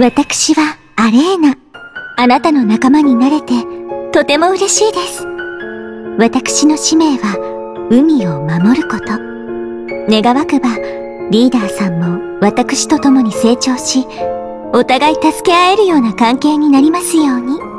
私はアレーナ。あなたの仲間になれて、とても嬉しいです。私の使命は、海を守ること。願わくば、リーダーさんも私と共に成長し、お互い助け合えるような関係になりますように。